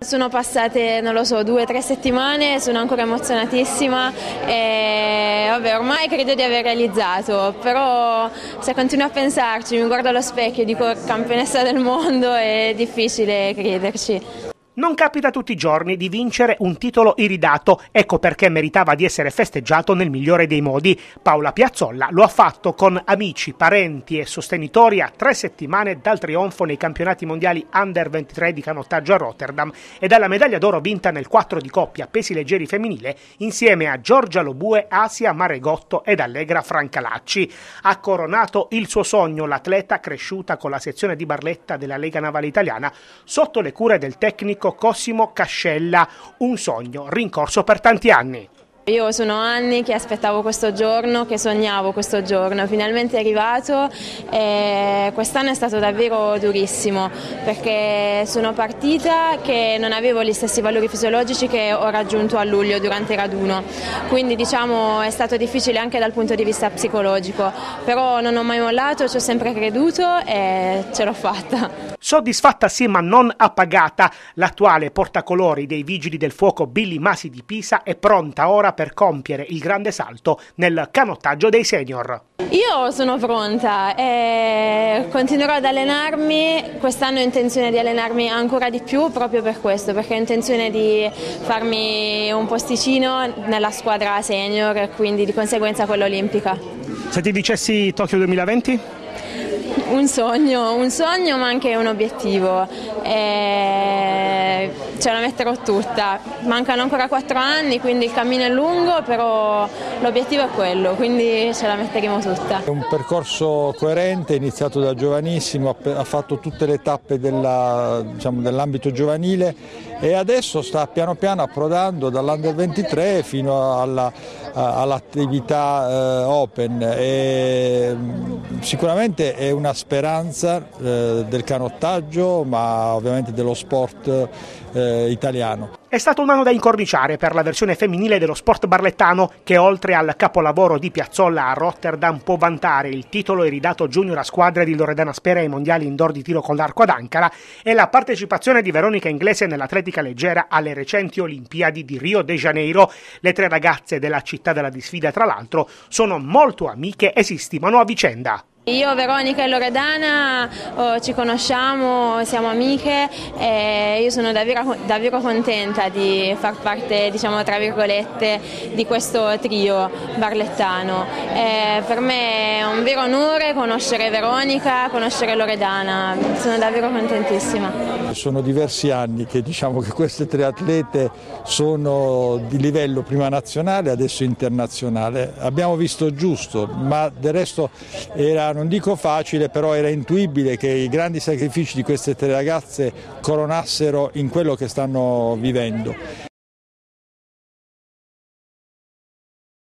Sono passate, non lo so, due o tre settimane, sono ancora emozionatissima e vabbè, ormai credo di aver realizzato, però se continuo a pensarci, mi guardo allo specchio e dico campionessa del mondo è difficile crederci. Non capita tutti i giorni di vincere un titolo iridato, ecco perché meritava di essere festeggiato nel migliore dei modi. Paola Piazzolla lo ha fatto con amici, parenti e sostenitori a tre settimane dal trionfo nei campionati mondiali Under 23 di canottaggio a Rotterdam e dalla medaglia d'oro vinta nel 4 di coppia pesi leggeri femminile insieme a Giorgia Lobue, Asia Maregotto ed Allegra Francalacci. Ha coronato il suo sogno l'atleta cresciuta con la sezione di Barletta della Lega Navale Italiana sotto le cure del tecnico Cosimo Cascella, un sogno rincorso per tanti anni. Io sono anni che aspettavo questo giorno, che sognavo questo giorno, finalmente è arrivato e quest'anno è stato davvero durissimo perché sono partita che non avevo gli stessi valori fisiologici che ho raggiunto a luglio durante il raduno, quindi diciamo è stato difficile anche dal punto di vista psicologico, però non ho mai mollato, ci ho sempre creduto e ce l'ho fatta. Soddisfatta sì ma non appagata, l'attuale portacolori dei Vigili del Fuoco Billy Masi di Pisa è pronta ora per compiere il grande salto nel canottaggio dei senior. Io sono pronta e continuerò ad allenarmi, quest'anno ho intenzione di allenarmi ancora di più proprio per questo, perché ho intenzione di farmi un posticino nella squadra senior e quindi di conseguenza quella olimpica. Se ti dicessi Tokyo 2020? Un sogno, un sogno ma anche un obiettivo. E ce la metterò tutta. Mancano ancora quattro anni, quindi il cammino è lungo, però l'obiettivo è quello, quindi ce la metteremo tutta. È un percorso coerente, iniziato da giovanissimo, ha fatto tutte le tappe diciamo, dell'ambito giovanile e adesso sta piano piano approdando dall'Under 23 fino all'attività eh, open. E, sicuramente è una speranza eh, del canottaggio ma ovviamente dello sport eh, italiano. È stato un anno da incorniciare per la versione femminile dello sport barlettano che oltre al capolavoro di Piazzolla a Rotterdam può vantare il titolo iridato junior a squadre di Loredana Spera ai mondiali indoor di tiro con l'arco ad Ankara e la partecipazione di Veronica Inglese nell'atletica leggera alle recenti Olimpiadi di Rio de Janeiro. Le tre ragazze della città della disfida tra l'altro sono molto amiche e si stimano a vicenda. Io, Veronica e Loredana oh, ci conosciamo, siamo amiche e io sono davvero, davvero contenta di far parte, diciamo, tra virgolette, di questo trio barlettano. E per me è un vero onore conoscere Veronica, conoscere Loredana, sono davvero contentissima. Sono diversi anni che diciamo che queste tre atlete sono di livello prima nazionale, adesso internazionale. Abbiamo visto giusto, ma del resto erano non dico facile, però era intuibile che i grandi sacrifici di queste tre ragazze coronassero in quello che stanno vivendo.